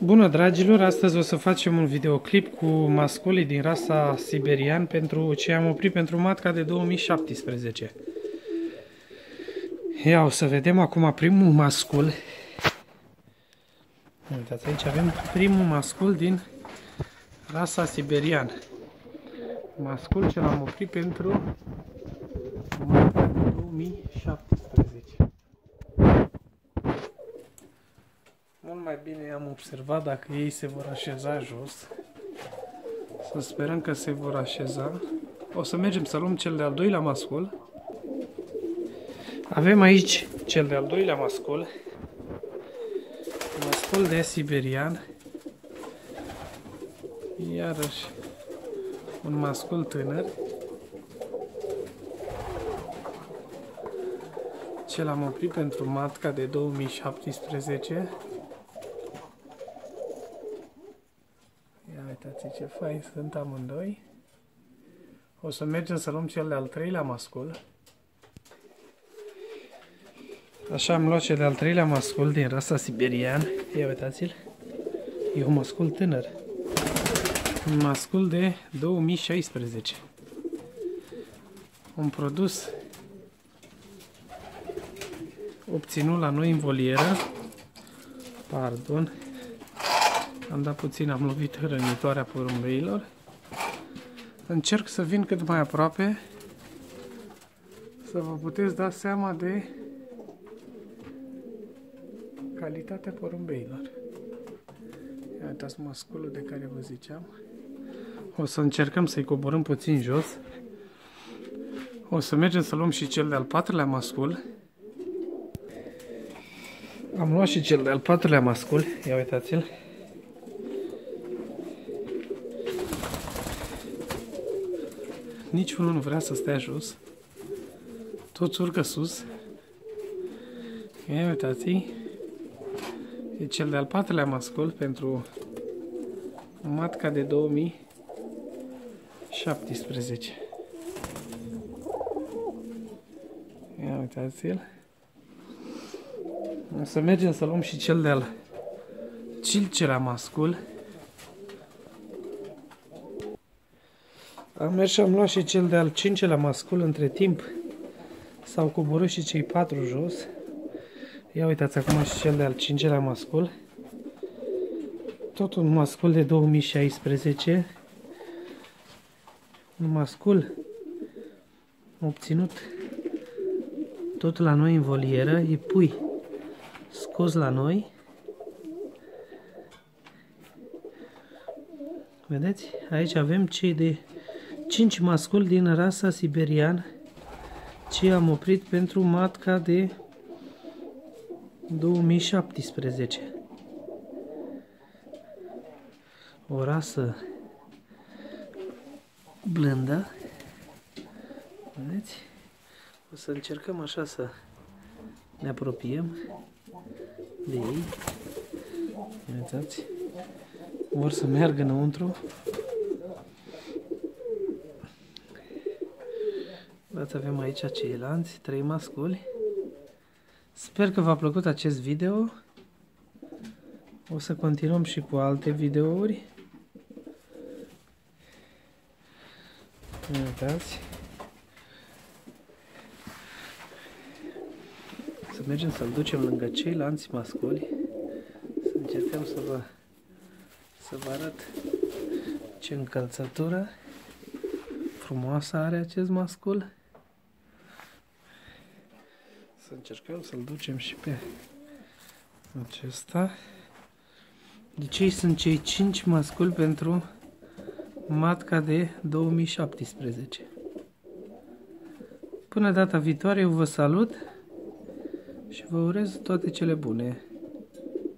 Bună dragilor, astăzi o să facem un videoclip cu masculii din rasa siberian pentru ce am oprit pentru matca de 2017. Ia o să vedem acum primul mascul. Uitați, aici avem primul mascul din rasa siberian. Mascul ce l-am oprit pentru matca de 2017. Mai bine am observat dacă ei se vor așeza jos. Să sperăm că se vor așeza. O să mergem să luăm cel de-al doilea mascul. Avem aici cel de-al doilea mascul. Mascul de siberian. Iarăși un mascul tânăr. Ce l-am oprit pentru matca de 2017. Uitați ce fain sunt amândoi. O să mergem să luăm cel de-al treilea mascul. Așa am luat cel de-al treilea mascul din rasa siberian. Ia uitați-l. E un mascul tânăr. Un mascul de 2016. Un produs obținut la noi în volieră. Pardon. Am dat puțin, am lovit hrănitoarea porumbeilor. Încerc să vin cât mai aproape să vă puteți da seama de calitatea porumbeilor. Ia uitați masculul de care vă ziceam. O să încercăm să-i coborâm puțin jos. O să mergem să luăm și cel de-al patrulea mascul. Am luat și cel de-al patrulea mascul. Ia uitați-l. Niciunul nu vrea să stea jos. Toți urcă sus. Ia uitați E cel de-al patrulea mascul pentru matca de 2017. Ia uitați-l. O să mergem să luăm și cel de-al cilcelea mascul. Am mers și am luat și cel de-al cincelea mascul între timp. S-au coborât și cei patru jos. Ia uitați acum și cel de-al cincelea mascul. Tot un mascul de 2016. Un mascul obținut tot la noi în volieră. E pui scos la noi. Vedeți? Aici avem cei de 5 masculi din rasa siberian ce am oprit pentru matca de 2017. O rasă blândă. Vedeți? O să încercăm așa să ne apropiem de ei. Uitați. Vor să meargă înăuntru. Dați avem aici ceilalți, trei masculi. Sper că v-a plăcut acest video. O să continuăm și cu alte videouri. Uitați. Să mergem să-l ducem lângă ceilalți masculi. Să încercăm să vă, să vă arăt ce încălțătură frumoasă are acest mascul. Să încercăm să-l ducem și pe acesta. Deci ei sunt cei 5 masculi pentru matca de 2017. Până data viitoare eu vă salut și vă urez toate cele bune.